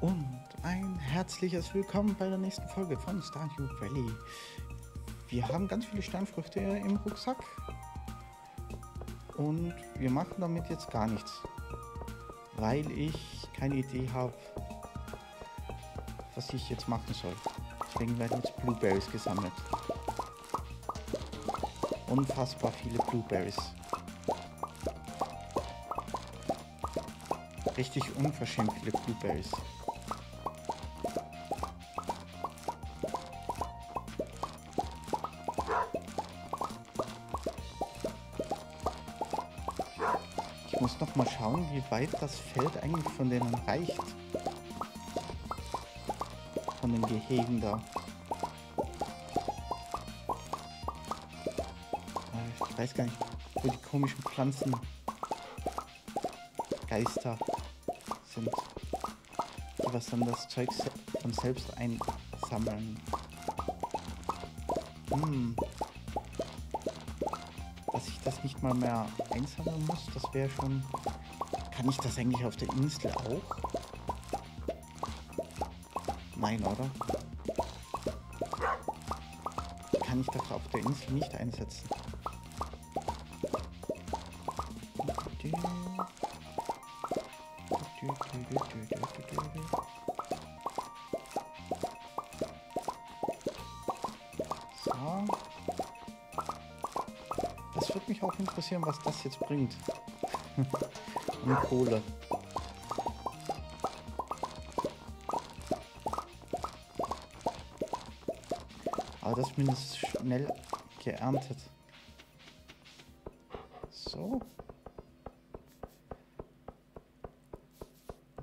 Und ein herzliches Willkommen bei der nächsten Folge von Stardew Valley. Wir haben ganz viele Steinfrüchte im Rucksack und wir machen damit jetzt gar nichts, weil ich keine Idee habe, was ich jetzt machen soll. Deswegen werden jetzt Blueberries gesammelt. Unfassbar viele Blueberries. Richtig unverschämt viele Blueberries. Schauen, wie weit das Feld eigentlich von denen reicht. Von den Gehegen da. Äh, ich weiß gar nicht, wo die komischen Pflanzen Geister sind. Die was dann das Zeug von selbst einsammeln. Hm dass ich das nicht mal mehr einsammeln muss. Das wäre schon... Kann ich das eigentlich auf der Insel auch? Nein, oder? Kann ich das auf der Insel nicht einsetzen? mich auch interessieren, was das jetzt bringt. Kohle. Aber das mindestens schnell geerntet. So.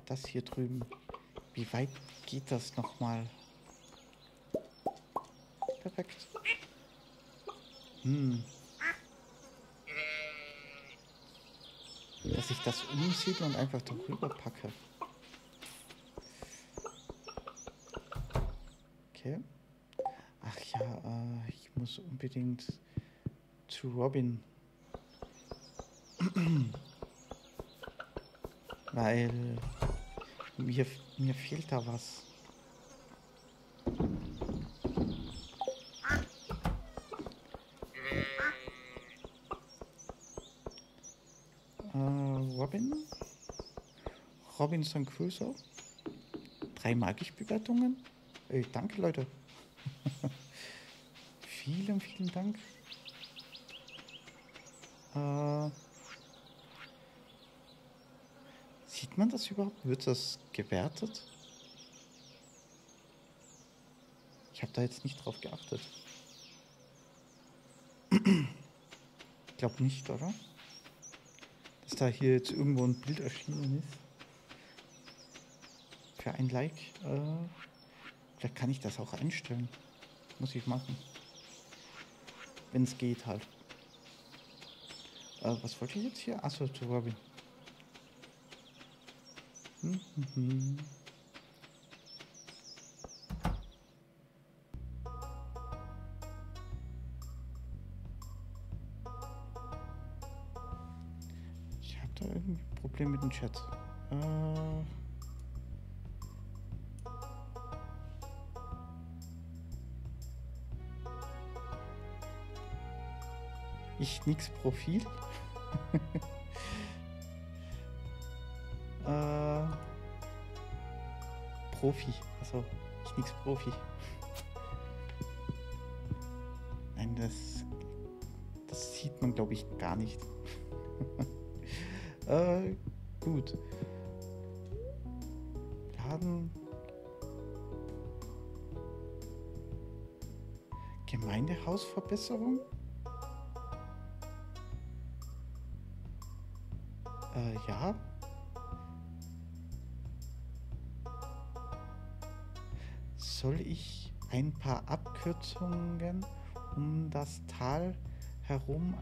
Das hier drüben. Wie weit geht das nochmal? Perfekt. Hm. dass ich umsiedle und einfach darüber packe. Okay. Ach ja, äh, ich muss unbedingt zu Robin. Weil mir, mir fehlt da was. Robinson Crusoe. Drei Magisch-Bewertungen. Äh, danke, Leute. vielen, vielen Dank. Äh, sieht man das überhaupt? Wird das gewertet? Ich habe da jetzt nicht drauf geachtet. Ich glaube nicht, oder? Dass da hier jetzt irgendwo ein Bild erschienen ist für ein Like. Äh, vielleicht kann ich das auch einstellen. Muss ich machen. Wenn es geht halt. Äh, was wollte ich jetzt hier? Achso, zu Robin. Hm, hm, hm. Ich habe da irgendwie ein Problem mit dem Chat. Äh Nix Profil. äh, Profi. Achso, nix Profi. Nein, das, das sieht man, glaube ich, gar nicht. äh, gut. Laden. Gemeindehausverbesserung? Äh, ja. Soll ich ein paar Abkürzungen um das Tal herum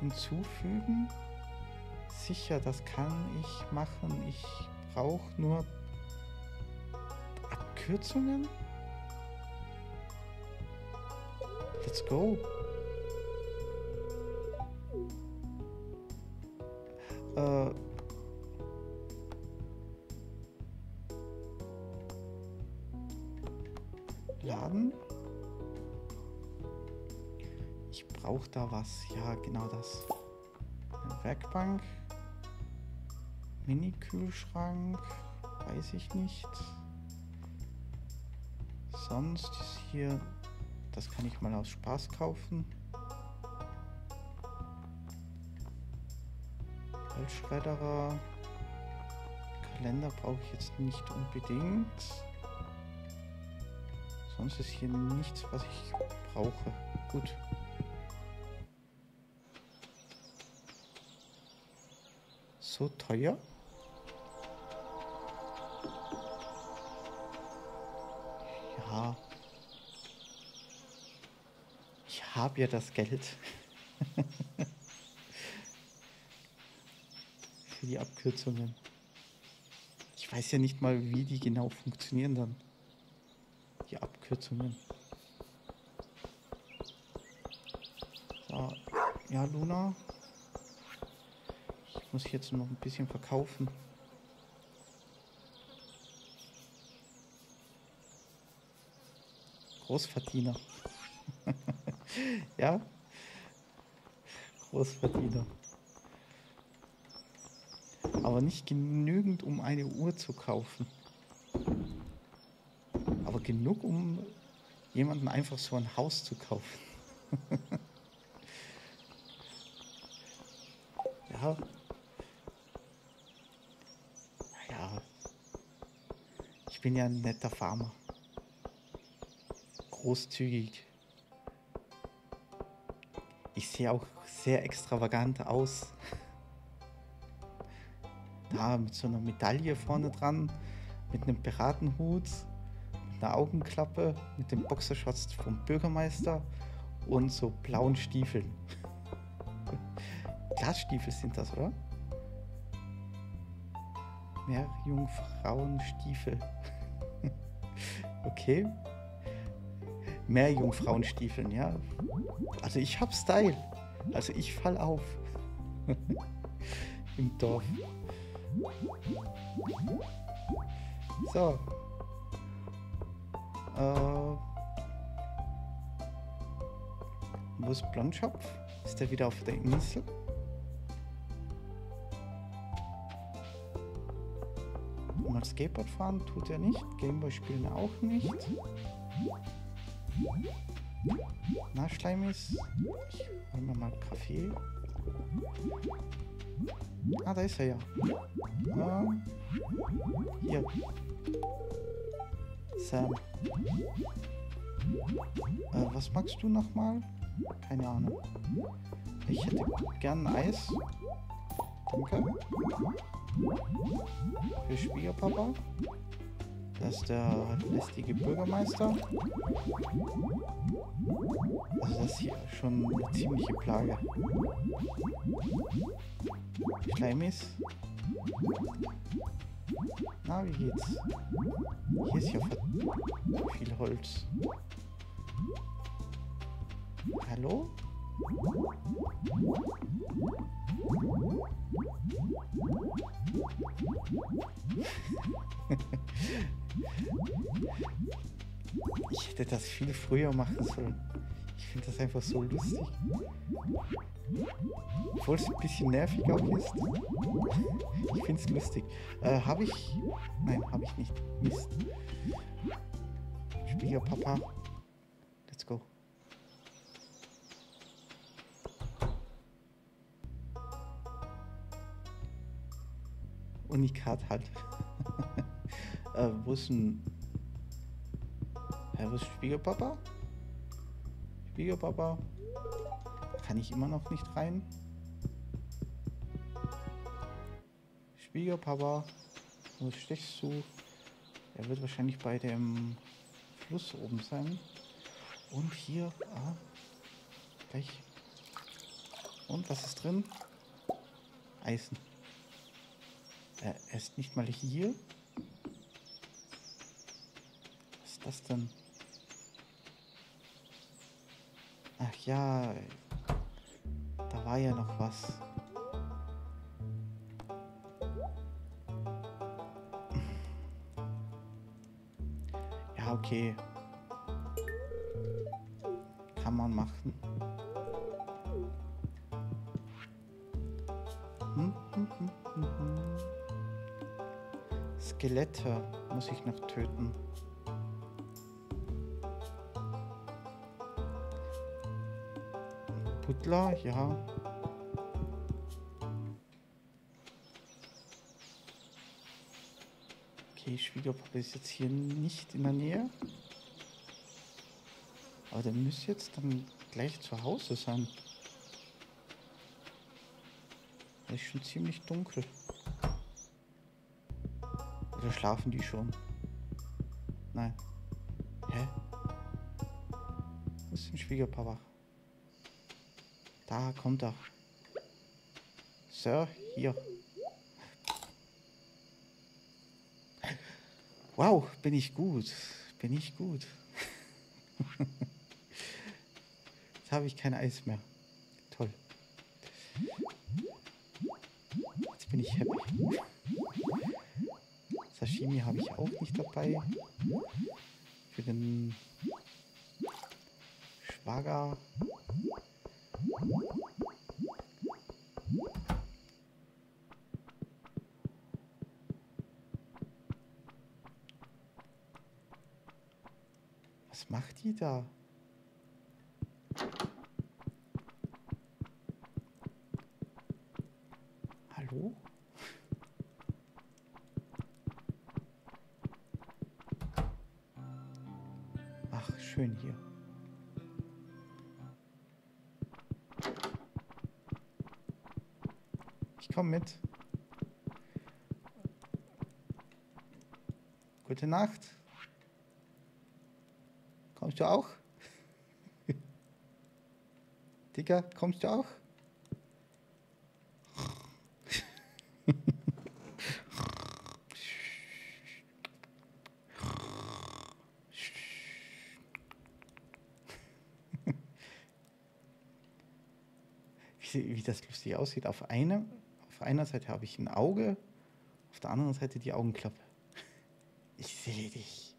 hinzufügen? Sicher, das kann ich machen. Ich brauche nur Abkürzungen. Let's go. Äh, laden. Ich brauche da was. Ja, genau das. Eine Werkbank. Mini-Kühlschrank. Weiß ich nicht. Sonst ist hier... Das kann ich mal aus Spaß kaufen. Holzschredderer. Kalender brauche ich jetzt nicht unbedingt. Sonst ist hier nichts, was ich brauche. Gut. So teuer? Ja. Ich habe ja das Geld. Für die Abkürzungen. Ich weiß ja nicht mal, wie die genau funktionieren dann. Die Abkürzungen. So. Ja, Luna. Ich muss jetzt noch ein bisschen verkaufen. Großverdiener. ja? Großverdiener aber nicht genügend, um eine Uhr zu kaufen. Aber genug, um jemanden einfach so ein Haus zu kaufen. ja. Ja. Ich bin ja ein netter Farmer. Großzügig. Ich sehe auch sehr extravagant aus. Da mit so einer Medaille vorne dran, mit einem Piratenhut, mit einer Augenklappe, mit dem Boxershorts vom Bürgermeister und so blauen Stiefeln. Glasstiefel sind das, oder? Meerjungfrauenstiefel. okay. Meerjungfrauenstiefeln, ja. Also ich hab Style. Also ich fall auf. Im Dorf. So. Äh, wo ist Blondschopf? Ist der wieder auf der Insel? Mal Skateboard fahren tut er nicht. Gameboy spielen auch nicht. Na, Schleimis. Ich hol mir mal Kaffee. Ah, da ist er ja. Ah, hier. Sam. Äh, was magst du nochmal? Keine Ahnung. Ich hätte gern Eis. Danke. Für Schwiegerpapa. Das ist der lästige Bürgermeister. Also das ist hier schon eine ziemliche Plage. Schleimis. Na, wie geht's? Hier ist ja viel Holz. Hallo? Ich hätte das viel früher machen sollen. Ich finde das einfach so lustig. Obwohl es ein bisschen nervig auch ist. Ich finde es lustig. Äh, habe ich... Nein, habe ich nicht. Mist. Schwiegerpapa. Let's Unikat halt. äh, wo ist ein... Hä, wo ist Schwiegerpapa? Schwiegerpapa? Kann ich immer noch nicht rein? Schwiegerpapa, wo stehst du? Er wird wahrscheinlich bei dem Fluss oben sein. Und hier, ah, gleich. Und was ist drin? Eisen. Er, er ist nicht mal hier. Was ist das denn? Ach ja, da war ja noch was. Ja, okay. kann man machen. Skelette muss ich noch töten. Butler, ja. Okay, Schwiegerpapa ist jetzt hier nicht in der Nähe. Aber der müsste jetzt dann gleich zu Hause sein. Es ist schon ziemlich dunkel. Oder schlafen die schon? Nein. Hä? Wo ist denn Schwiegerpapa? Da kommt er. Sir, hier. Wow, bin ich gut. Bin ich gut. Jetzt habe ich kein Eis mehr. Toll. Jetzt bin ich happy. Sashimi habe ich auch nicht dabei. Für den Schwager. Was macht die da? Ich komme mit. Gute Nacht. Kommst du auch? Digga, kommst du auch? Wie, wie das lustig aussieht. Auf, einem, auf einer Seite habe ich ein Auge, auf der anderen Seite die Augenklappe. Ich sehe dich.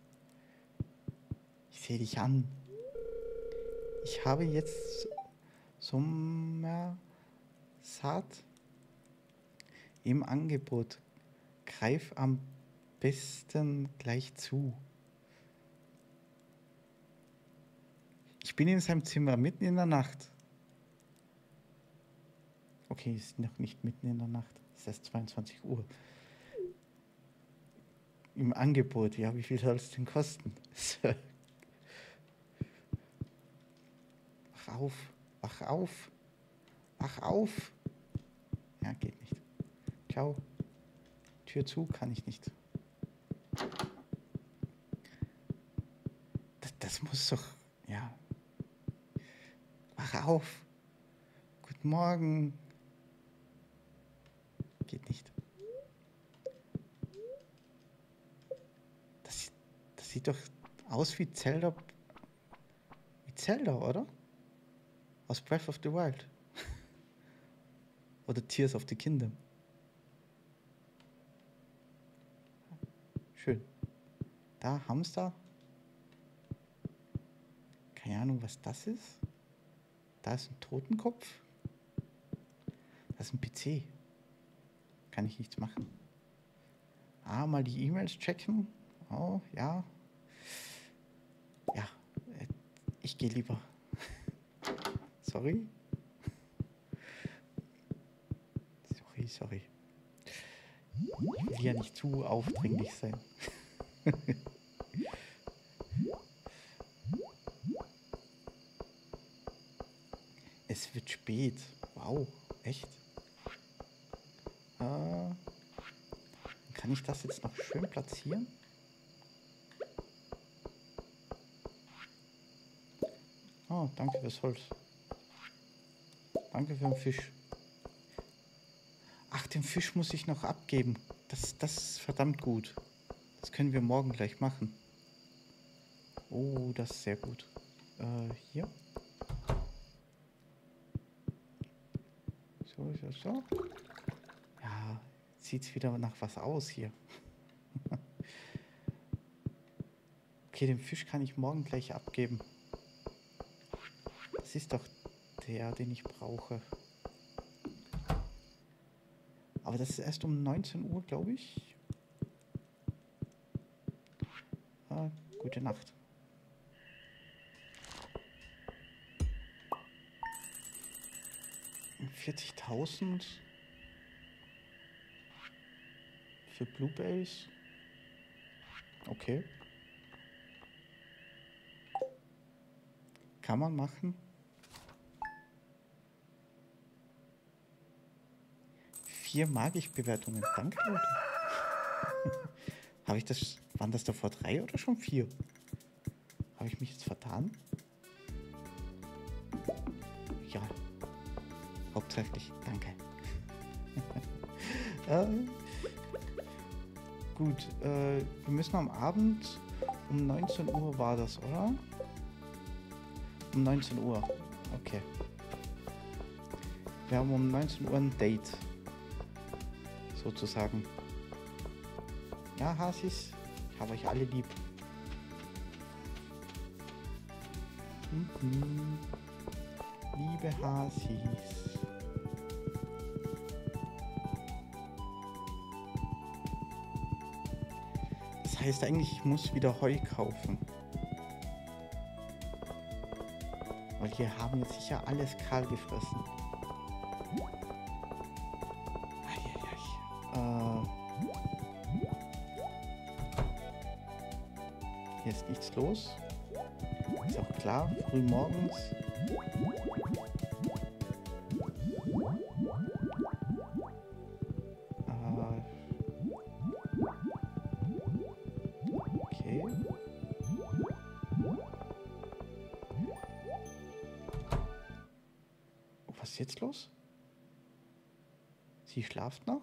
Ich sehe dich an. Ich habe jetzt Sommersat im Angebot. Greif am besten gleich zu. Ich bin in seinem Zimmer mitten in der Nacht. Okay, ist noch nicht mitten in der Nacht. Es ist erst 22 Uhr. Im Angebot, ja, wie viel soll es denn kosten? Wach auf, wach auf, wach auf. Ja, geht nicht. Ciao. Tür zu, kann ich nicht. Das, das muss doch, ja. Wach auf. Guten Morgen. Nicht. Das, das sieht doch aus wie Zelda. Wie Zelda, oder? Aus Breath of the Wild. Oder Tears of the Kingdom. Schön. Da, Hamster. Keine Ahnung, was das ist. Da ist ein Totenkopf. Das ist ein PC. Kann ich nichts machen. Ah, mal die E-Mails checken. Oh, ja. Ja, äh, ich gehe lieber. sorry. Sorry, sorry. Ich will ja nicht zu aufdringlich sein. es wird spät. Wow, echt? Kann ich das jetzt noch schön platzieren? Oh, danke fürs Holz. Danke für den Fisch. Ach, den Fisch muss ich noch abgeben. Das, das ist verdammt gut. Das können wir morgen gleich machen. Oh, das ist sehr gut. Äh, hier. So, so, so. Sieht wieder nach was aus hier. okay, den Fisch kann ich morgen gleich abgeben. Das ist doch der, den ich brauche. Aber das ist erst um 19 Uhr, glaube ich. Ah, gute Nacht. Vierzigtausend für Blueberries. Okay. Kann man machen. Vier Magisch-Bewertungen. Danke, Leute. Habe ich das. Waren das davor drei oder schon vier? Habe ich mich jetzt vertan? Ja. Hauptsächlich. Danke. äh, gut. Äh, wir müssen am Abend um 19 Uhr war das, oder? Um 19 Uhr. Okay. Wir haben um 19 Uhr ein Date. Sozusagen. Ja, Hasis, ich habe euch alle lieb. Mhm. Liebe Hasis. Heißt eigentlich, ich muss wieder Heu kaufen. Weil hier haben jetzt sicher alles kahl gefressen. Äh, hier ist nichts los. Ist auch klar, früh morgens. Sie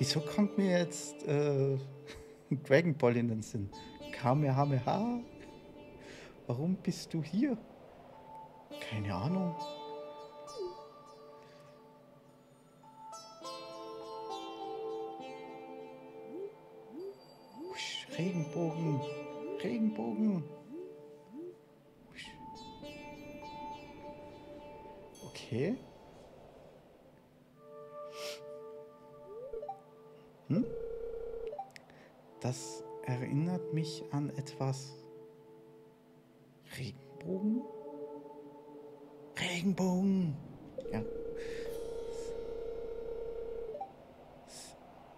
Wieso kommt mir jetzt äh, Dragon Ball in den Sinn? Kamehameha? Warum bist du hier? Keine Ahnung. Husch, Regenbogen. Regenbogen. Husch. Okay. Das erinnert mich an etwas. Regenbogen? Regenbogen! Ja.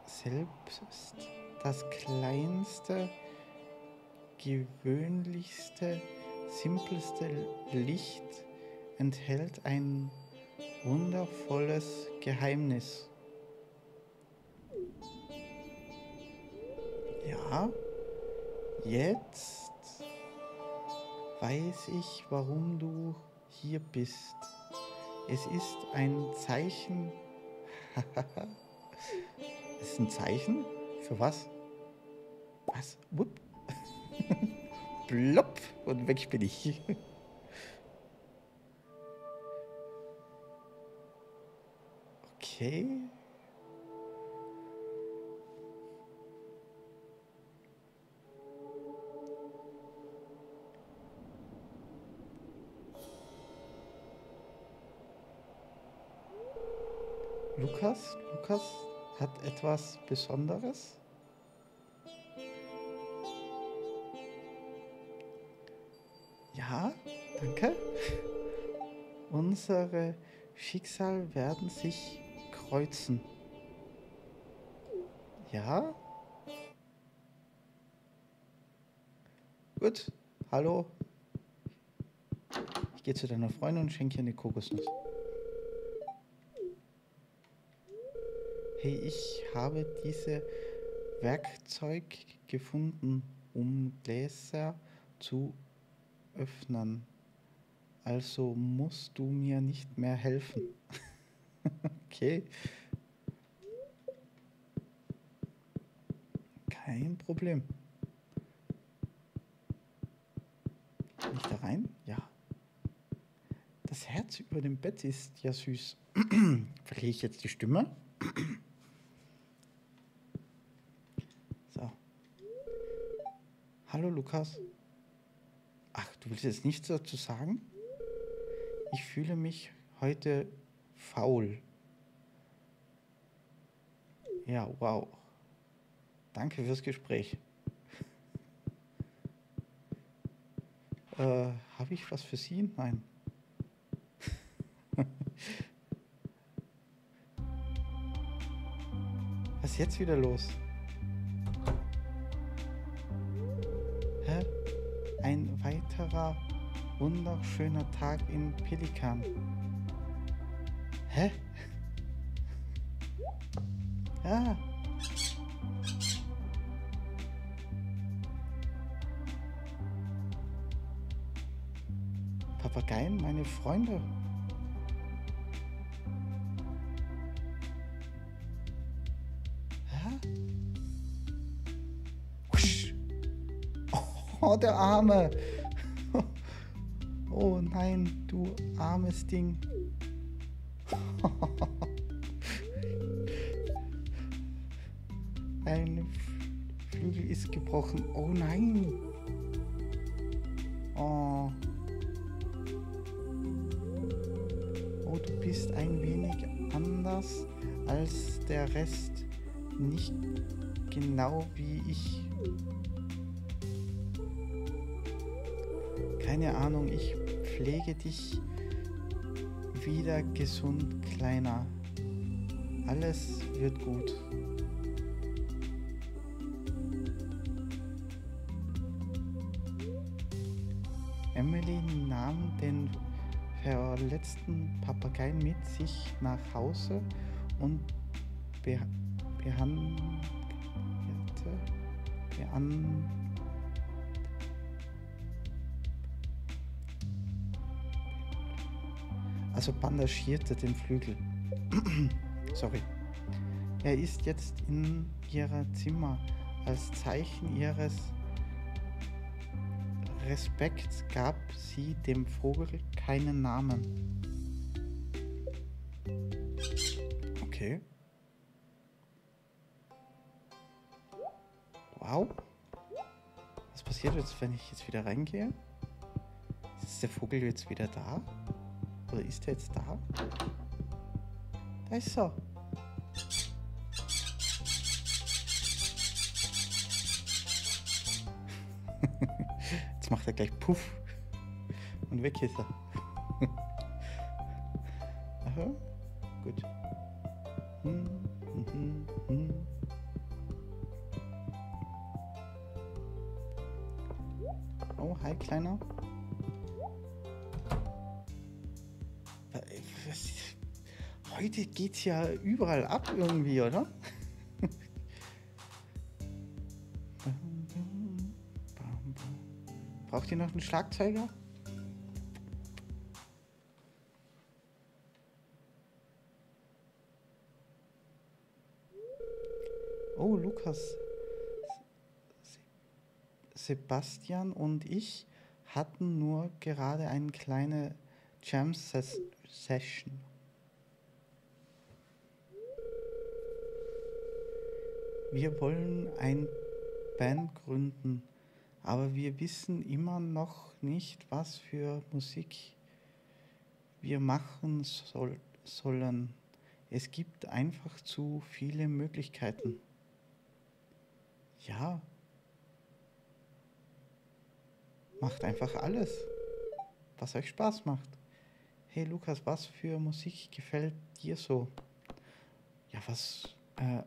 Selbst das kleinste, gewöhnlichste, simpelste Licht enthält ein wundervolles Geheimnis. Jetzt weiß ich, warum du hier bist. Es ist ein Zeichen. es ist ein Zeichen? Für was? Was? Wupp. Plopp. Und weg bin ich. Okay. Lukas, Lukas hat etwas Besonderes. Ja, danke. Unsere Schicksal werden sich kreuzen. Ja? Gut, hallo. Ich gehe zu deiner Freundin und schenke ihr eine Kokosnuss. Hey, ich habe diese Werkzeug gefunden, um Gläser zu öffnen. Also musst du mir nicht mehr helfen. okay. Kein Problem. Kann ich da rein? Ja. Das Herz über dem Bett ist ja süß. Verliere ich jetzt die Stimme? so. Hallo Lukas. Ach, du willst jetzt nichts dazu sagen? Ich fühle mich heute faul. Ja, wow. Danke fürs Gespräch. Äh, Habe ich was für Sie? Nein. was ist jetzt wieder los? Ein weiterer wunderschöner Tag in Pelikan. Hä? Ja. Papageien, meine Freunde. Oh, der Arme. Oh nein, du armes Ding. Ein Flügel ist gebrochen. Oh nein. Oh. Oh, du bist ein wenig anders als der Rest. Nicht genau wie ich. Ahnung, ich pflege dich wieder gesund, Kleiner. Alles wird gut. Emily nahm den verletzten Papageien mit sich nach Hause und be behandelte, also bandagierte den Flügel. Sorry. Er ist jetzt in ihrer Zimmer als Zeichen ihres Respekts gab sie dem Vogel keinen Namen. Okay. Wow. Was passiert jetzt, wenn ich jetzt wieder reingehe? Ist der Vogel jetzt wieder da? Oder ist er jetzt da? Da ist er. Jetzt macht er gleich Puff. Und weg ist er. Aha, gut. Hm, hm, hm. Oh, hi, Kleiner. Heute geht's ja überall ab irgendwie, oder? Braucht ihr noch einen Schlagzeuger? Oh, Lukas. Sebastian und ich hatten nur gerade eine kleine Jam-Session. Wir wollen ein Band gründen, aber wir wissen immer noch nicht, was für Musik wir machen soll, sollen. Es gibt einfach zu viele Möglichkeiten. Ja. Macht einfach alles, was euch Spaß macht. Hey Lukas, was für Musik gefällt dir so? Ja, was äh,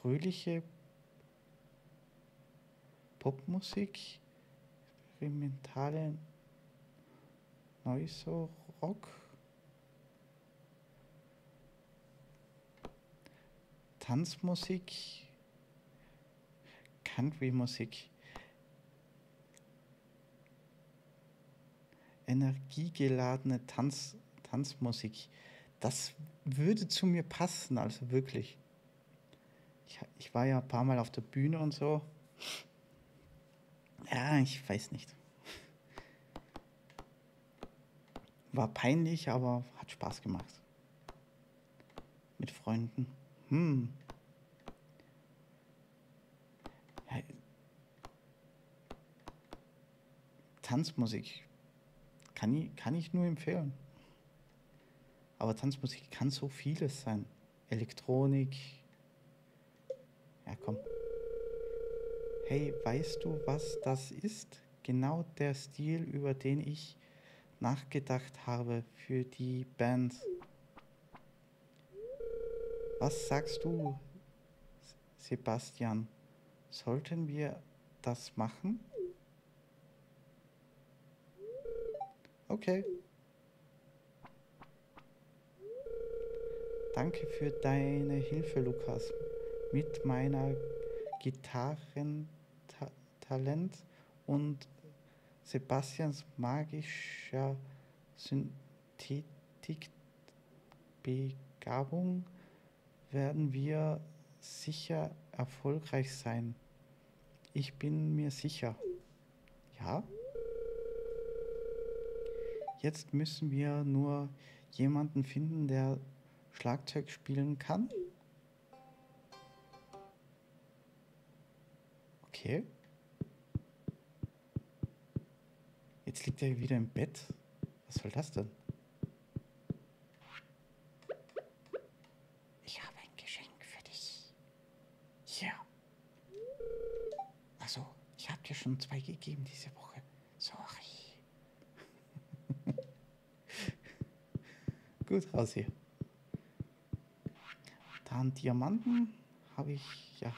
fröhliche Popmusik, experimentale Noise Rock, Tanzmusik, Country-Musik. Energiegeladene Tanz, Tanzmusik. Das würde zu mir passen, also wirklich. Ich, war ja ein paar Mal auf der Bühne und so. Ja, ich weiß nicht. War peinlich, aber hat Spaß gemacht. Mit Freunden. Hm. Tanzmusik kann ich, kann ich nur empfehlen. Aber Tanzmusik kann so vieles sein. Elektronik. Ja, komm. Hey, weißt du, was das ist? Genau der Stil, über den ich nachgedacht habe für die Band. Was sagst du, Sebastian? Sollten wir das machen? Okay. Danke für deine Hilfe, Lukas. Mit meiner Gitarrentalent und Sebastians magischer Synthetikbegabung werden wir sicher erfolgreich sein. Ich bin mir sicher. Ja? Jetzt müssen wir nur jemanden finden, der Schlagzeug spielen kann. Okay. Jetzt liegt er wieder im Bett. Was soll das denn? Ich habe ein Geschenk für dich. Hier. Achso, ich habe dir schon zwei gegeben diese Woche. Sorry. Gut, raus hier. Dann Diamanten habe ich, ja.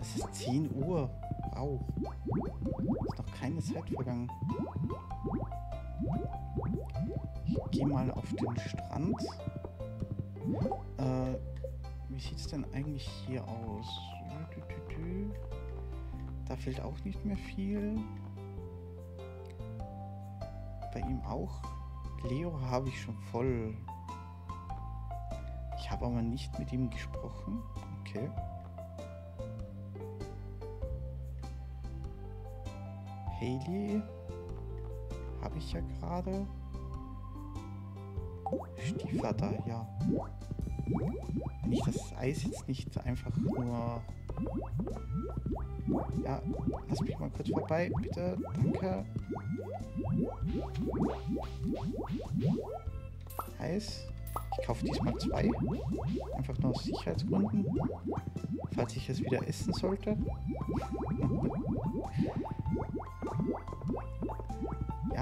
Es ist 10 Uhr. Wow. Ist noch keine Zeit vergangen. Ich gehe mal auf den Strand. Äh, wie sieht es denn eigentlich hier aus? Da fehlt auch nicht mehr viel. Bei ihm auch. Leo habe ich schon voll. Ich habe aber nicht mit ihm gesprochen. Okay. Haley habe ich ja gerade. Stiefvater, ja. Wenn ich das Eis jetzt nicht einfach nur... Ja, lass mich mal kurz vorbei, bitte. Danke. Eis. Ich kaufe diesmal zwei. Einfach nur aus Sicherheitsgründen. Falls ich es wieder essen sollte.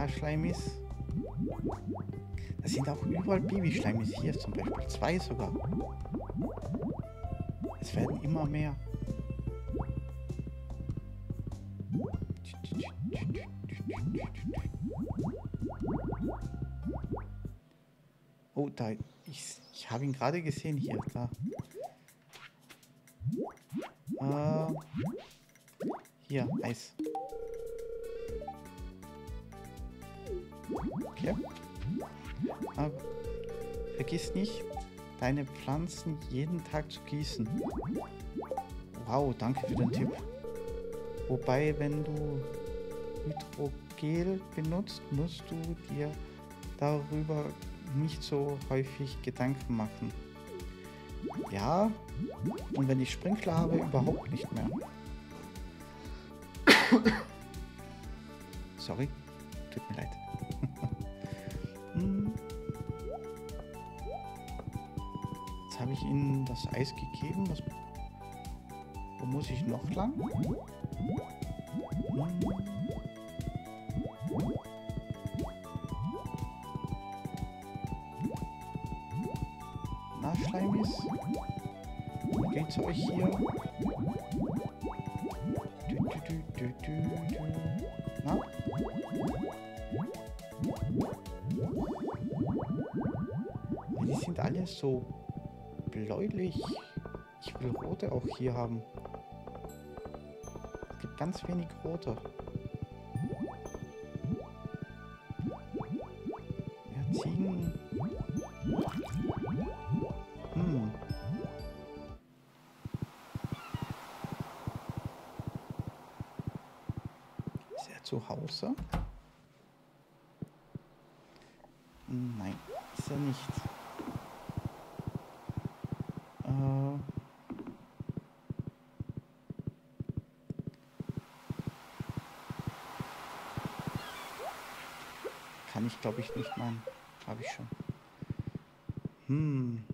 ja, Schleimis. Das sind auch überall Babyschleimis. Hier zum Beispiel zwei sogar. Es werden immer mehr. Oh, da. Ich, ich habe ihn gerade gesehen hier. Da. Äh, hier, Eis. Okay. Aber vergiss nicht, deine Pflanzen jeden Tag zu gießen. Wow, danke für den Tipp. Wobei, wenn du Hydrogel benutzt, musst du dir darüber nicht so häufig Gedanken machen. Ja, und wenn ich Sprinkler habe, überhaupt nicht mehr. Sorry, tut mir leid. Hm. Jetzt habe ich ihnen das Eis gegeben. Was, wo muss ich noch lang? Na, Schleimis? Wie geht's euch hier? Du, du, du. Na? Die sind alle so bläulich. Ich will rote auch hier haben. Es gibt ganz wenig rote. Er Hause? Nein, ist er nicht. Äh, kann ich, glaube ich, nicht meinen. Habe ich schon. Hm.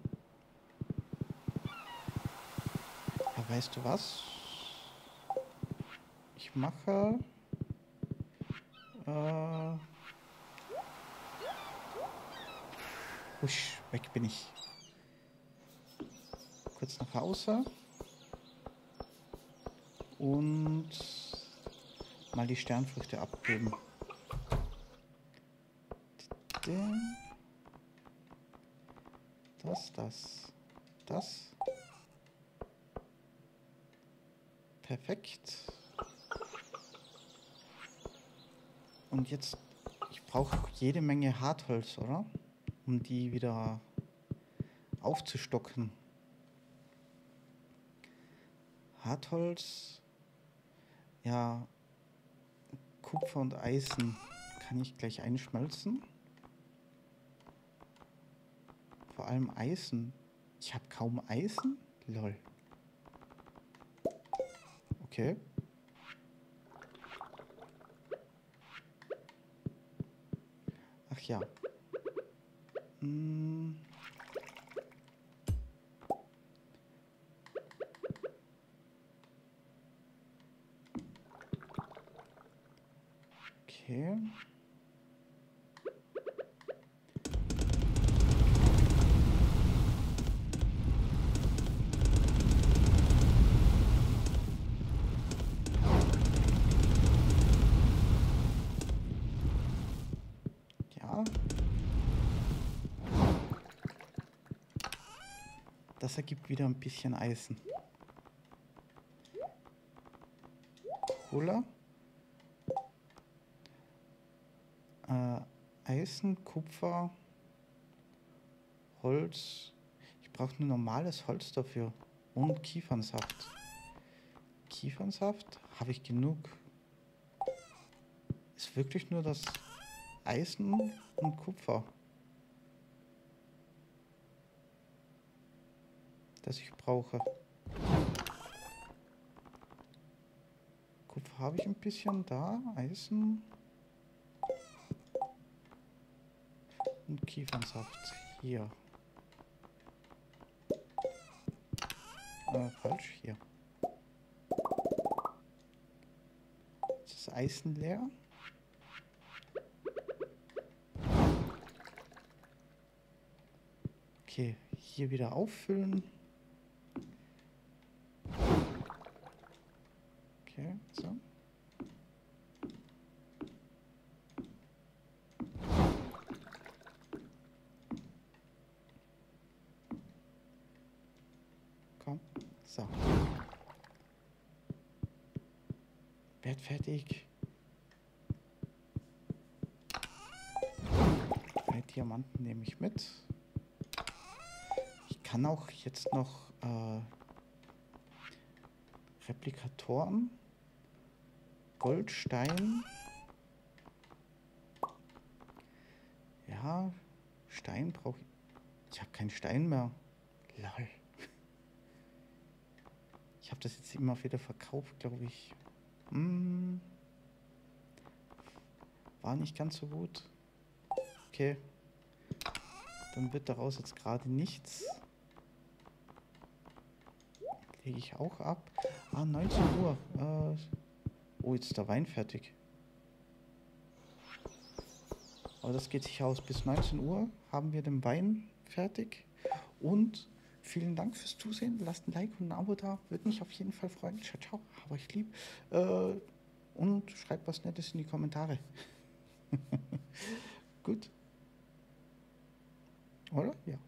Ja, weißt du was? Ich mache... Äh, husch, weg bin ich. Kurz nach Hause. Und mal die Sternfrüchte abgeben. Das, das, das. Perfekt. Und jetzt, ich brauche jede Menge Hartholz, oder? Um die wieder aufzustocken. Hartholz, ja, Kupfer und Eisen kann ich gleich einschmelzen. Vor allem Eisen. Ich habe kaum Eisen? Lol. Okay. Ach ja. Hm. Okay. Ja. Das ergibt wieder ein bisschen Eisen. Cola. Äh, Eisen, Kupfer, Holz. Ich brauche nur normales Holz dafür. Und Kiefernsaft. Kiefernsaft habe ich genug. Ist wirklich nur das Eisen und Kupfer. Das ich brauche. Kupfer habe ich ein bisschen da. Eisen. Und Kiefernsaft. Hier. Äh, falsch. Hier. Ist das Eisen leer? Okay, hier wieder auffüllen. Okay, so. Komm, so. Werd fertig. Drei Diamanten nehme ich mit. Ich kann auch jetzt noch äh, Replikatoren, Goldstein. Ja, Stein brauche ich. Ich habe keinen Stein mehr. Lol. Ich habe das jetzt immer wieder verkauft, glaube ich. Hm. War nicht ganz so gut. Okay. Dann wird daraus jetzt gerade nichts. Lege ich auch ab. Ah, 19 Uhr. Äh, Oh, jetzt ist der Wein fertig. Aber das geht sich aus. Bis 19 Uhr haben wir den Wein fertig. Und vielen Dank fürs Zusehen. Lasst ein Like und ein Abo da. Würde mich auf jeden Fall freuen. Ciao, ciao. Hab euch lieb. Äh, und schreibt was Nettes in die Kommentare. Gut. Oder? Ja.